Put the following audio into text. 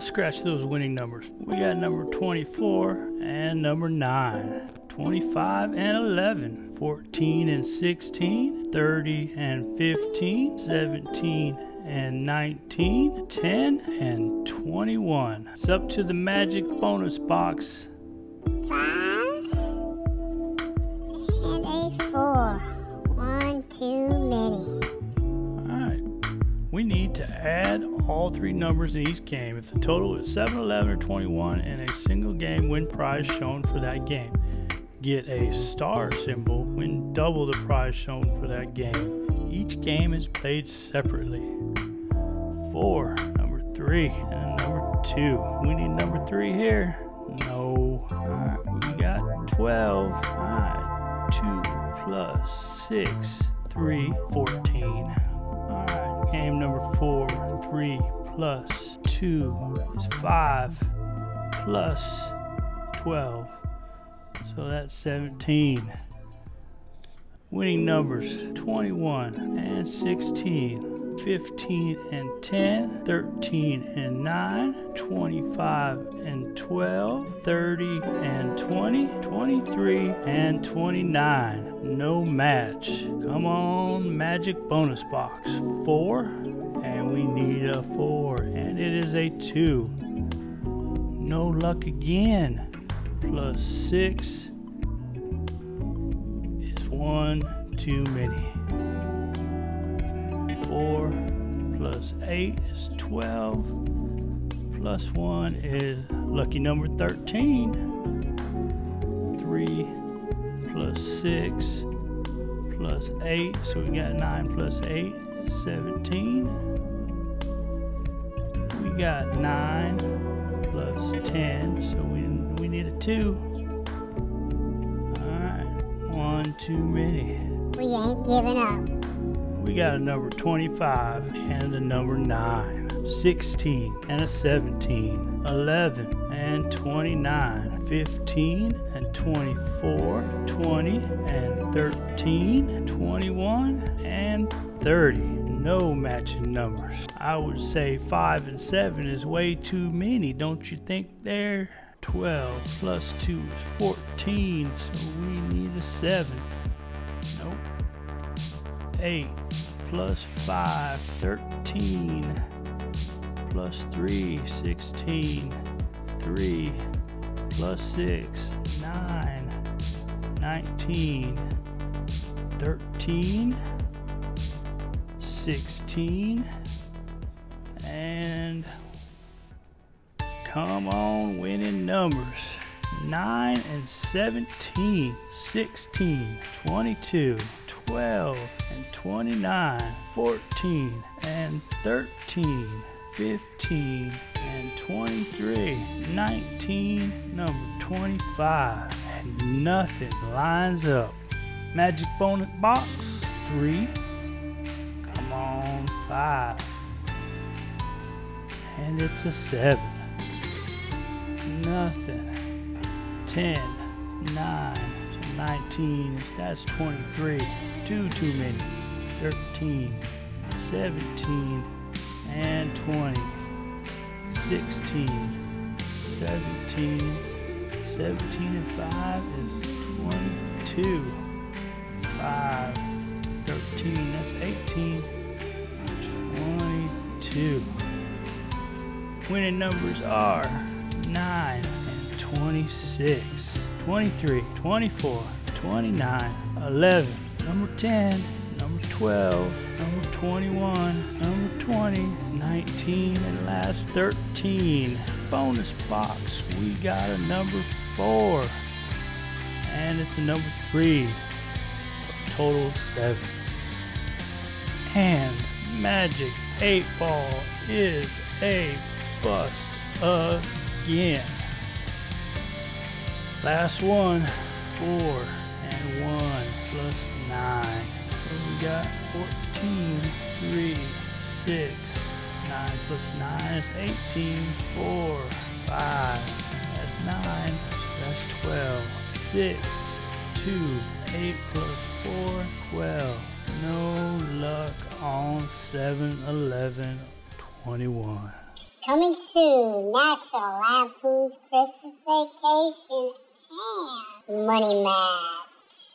let's scratch those winning numbers. We got number 24 and number 9, 25 and 11, 14 and 16, 30 and 15, 17 and 19, 10 and 21. It's up to the magic bonus box. Five and a four. One too many. We need to add all three numbers in each game. If the total is 7, 11, or 21 and a single game win prize shown for that game. Get a star symbol win double the prize shown for that game. Each game is played separately. 4, number 3, and number 2. We need number 3 here. No. Alright, we got 12. Alright, 2 plus 6, 3, 14. Alright, game number 4, 3 plus 2 is 5 plus 12. So that's 17. Winning numbers 21 and 16, 15 and 10, 13 and 9, 25 and 12, 30 and 20, 23 and 29. No match. Come on, magic bonus box. 4, and we need a 4, and it is a 2. No luck again. Plus 6 is 1 too many. 4 plus 8 is 12. Plus 1 is lucky number 13. 3 plus 6 plus 8. So we got 9 plus 8 is 17. We got 9 plus 10. So we, we need a 2. Alright, 1 too many. We ain't giving up. We got a number 25 and a number 9, 16 and a 17, 11 and 29, 15 and 24, 20 and 13, 21 and 30. No matching numbers. I would say 5 and 7 is way too many, don't you think there? 12 plus 2 is 14, so we need a 7. Nope. 8 plus 5, 13 plus 3, 16, 3 plus 6, 9, 19, 13, 16, and come on, winning numbers. 9 and 17, 16, 22, 12 and 29, 14 and 13, 15 and 23, 19, number 25, and nothing lines up. Magic bonus box, 3, come on, 5, and it's a 7, nothing. 10, 9, so 19, that's 23, 2 too many, 13, 17, and 20, 16, 17, 17 and 5 is 22, 5, 13, that's 18, 22. Winning numbers are 9, 26, 23, 24, 29, 11, number 10, number 12, number 21, number 20, 19, and last 13. Bonus box, we got a number 4, and it's a number 3, a total of 7. And Magic 8 Ball is a bust again. Last one, four and one plus nine. So we got 14, three, six, nine plus nine is 18, four, five, that's nine, that's 12, six, two, eight plus four, 12. No luck on 7, 11, 21. Coming soon, National Lampoon's Christmas Vacation Money Match.